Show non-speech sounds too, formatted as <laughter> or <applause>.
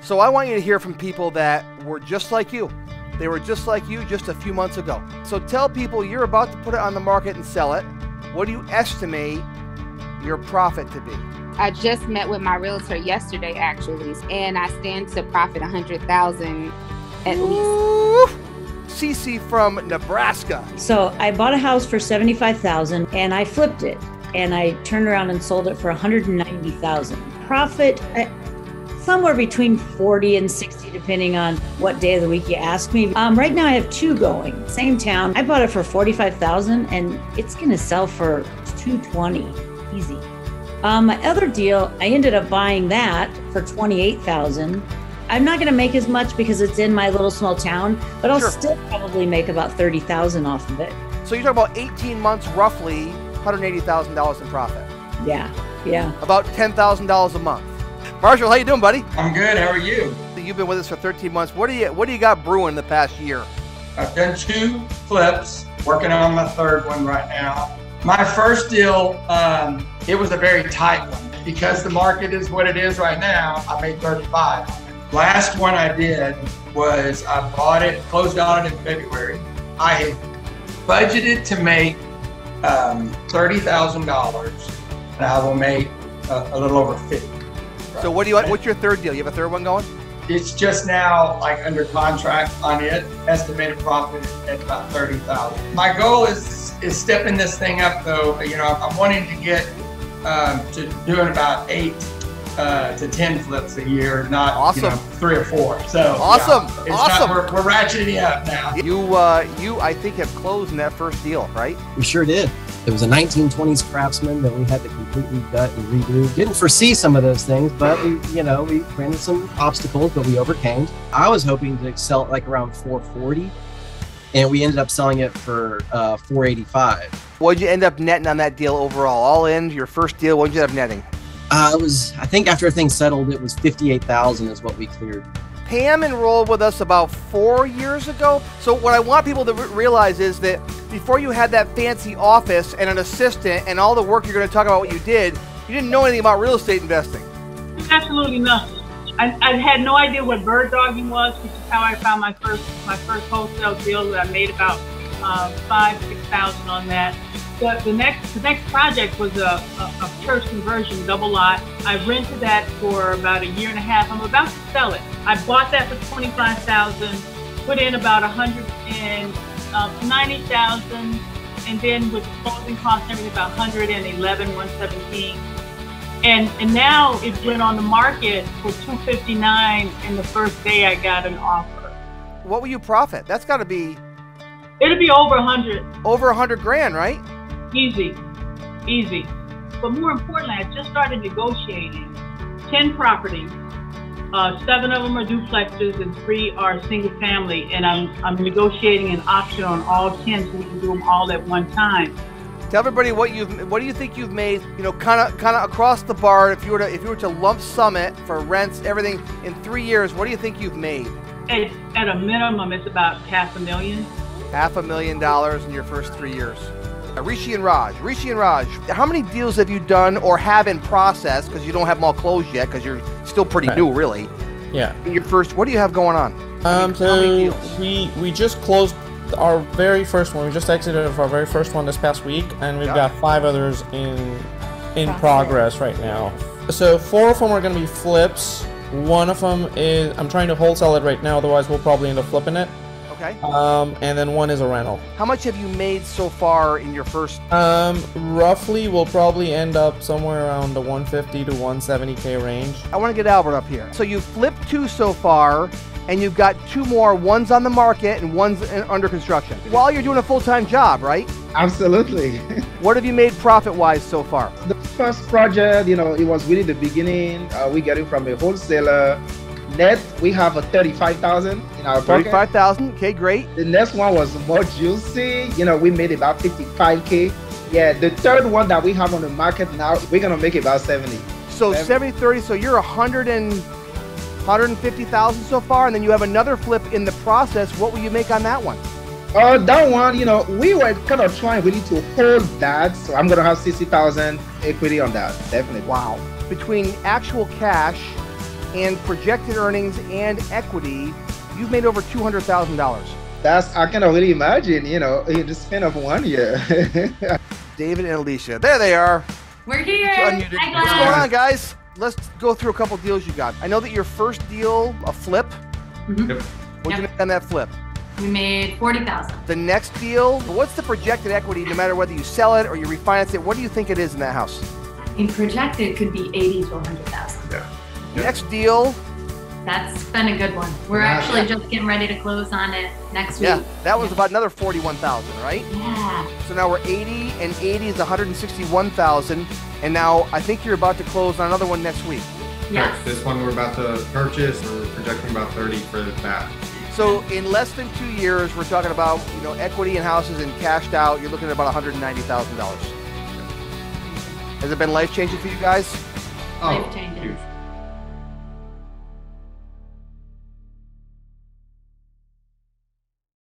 So I want you to hear from people that were just like you. They were just like you just a few months ago. So tell people you're about to put it on the market and sell it. What do you estimate your profit to be? I just met with my realtor yesterday, actually, and I stand to profit a hundred thousand at least. Cece from Nebraska. So I bought a house for seventy-five thousand, and I flipped it, and I turned around and sold it for one hundred and ninety thousand. Profit. Somewhere between 40 and 60 depending on what day of the week you ask me um, right now i have two going same town i bought it for 45000 and it's going to sell for 220 easy um, my other deal i ended up buying that for 28000 i'm not going to make as much because it's in my little small town but i'll Sure. still probably make about 30000 off of it So you're talking about 18 months, roughly $180,000 in profit. yeah yeah About $10,000 a month. Marshall, how you doing, buddy? I'm good. How are you? You've been with us for 13 months. What do you What do you got brewing the past year? I've done two flips, working on my third one right now. My first deal, um, it was a very tight one because the market is what it is right now. I made 35. Last one I did was I bought it, closed on it in February. I had budgeted to make um, thirty thousand dollars, and I will make a, a little over fifty. So what do you What's your third deal? You have a third one going? It's just now like under contract on it. Estimated profit at about thirty thousand. My goal is is stepping this thing up though. You know, I'm wanting to get um, to doing about eight uh, to ten flips a year, not you know, Awesome. three or four. So Awesome. yeah, it's Awesome. Not, we're, we're ratcheting it up now. You uh, you I think have closed in that first deal, right? We sure did. It was a 1920s craftsman that we had to completely gut and redo. Didn't foresee some of those things, but we, you know, we ran into some obstacles, but we overcame. I was hoping to sell it like around 440, and we ended up selling it for uh, 485. What'd you end up netting on that deal overall? All in your first deal, what'd you end up netting? Uh, it was, I think, after everything settled, it was 58,000 is what we cleared. Pam enrolled with us about four years ago. So what I want people to re- realize is that before you had that fancy office and an assistant and all the work you're going to talk about what you did, you didn't know anything about real estate investing. Absolutely nothing. I, I had no idea what bird dogging was, which is how I found my first my first wholesale deal. That I made about uh, five six thousand on that. The, the next the next project was a, a, a church conversion double lot. I rented that for about a year and a half. I'm about to sell it. I bought that for twenty five thousand, put in about a hundred and um, ninety thousand, and then with closing costs and everything about 111, 117. And and now it went on the market for 259 and the first day I got an offer. What will you profit? That's got to be It'll be over a 100 over a hundred grand, right? Easy. Easy. But more importantly, I just started negotiating 10 properties. Uh, seven of them are duplexes and three are single family. And I'm, I'm negotiating an option on all 10 so we can do them all at one time. Tell everybody what you've what do you think you've made, you know, kind of kind of across the bar if you were to if you were to lump sum it for rents, everything in 3 years, what do you think you've made? At, at a minimum, it's about half a million. Half a million dollars in your first 3 years. Uh, Rishi and Raj, Rishi and Raj, how many deals have you done or have in process because you don't have them all closed yet because you're still pretty Right. new really. Yeah. In your first, what do you have going on? Um. How many So we we just closed our very first one. We just exited our very first one this past week, and we've Yeah. got five others in in Process. progress right now. So four of them are going to be flips. One of them is I'm trying to wholesale it right now. Otherwise, we'll probably end up flipping it. Okay. Um. And then one is a rental. How much have you made so far in your first Um. Roughly, we'll probably end up somewhere around the 150 to 170k range. I want to get Albert up here. So you flipped two so far, and you've got two more. One's on the market and one's in, under construction. While you're doing a full-time job, right? Absolutely. <laughs> What have you made profit-wise so far? the first project, you know, it was really the beginning. Uh, we get it from a wholesaler. Net, we have a 35,000 in our pocket. Thirty-five thousand. Okay, great. The next one was more juicy. You know, we made about 55K. Yeah, the third one that we have on the market now, we're going to make about 70. So Seven. 70, 30. So you're a hundred and 150,000 so far, and then you have another flip in the process. What will you make on that one? Uh, that one, you know, we were kind of trying really to hold that. So I'm going to have 60,000 equity on that. Definitely. Wow. Between actual cash and projected earnings and equity, you've made over two hundred thousand dollars. That's I can already imagine. You know, in the span of one year. <laughs> David and Alicia, there they are. We're here. Unmuted. Hi, What's going on, guys? Let's go through a couple deals you got. I know that your first deal, a flip. Mhm. Yep. What'd you make on that flip? We made forty thousand. The next deal, what's the projected equity no matter whether you sell it or you refinance it? What do you think it is in that house? In projected could be eighty to hundred thousand. Yeah. Next deal, That's been a good one. We're Yeah. actually just getting ready to close on it next week. yeah, that was about another 41,000, right? Yeah. So now we're 80 and 80 is 161,000 and now I think you're about to close on another one next week. Yes. This one we're about to purchase. We're projecting about 30 for that. So in less than 2 years we're talking about, you know, equity in houses and cashed out, you're looking at about $190,000. Has it been life changing for you guys? Oh, Life changing. huge.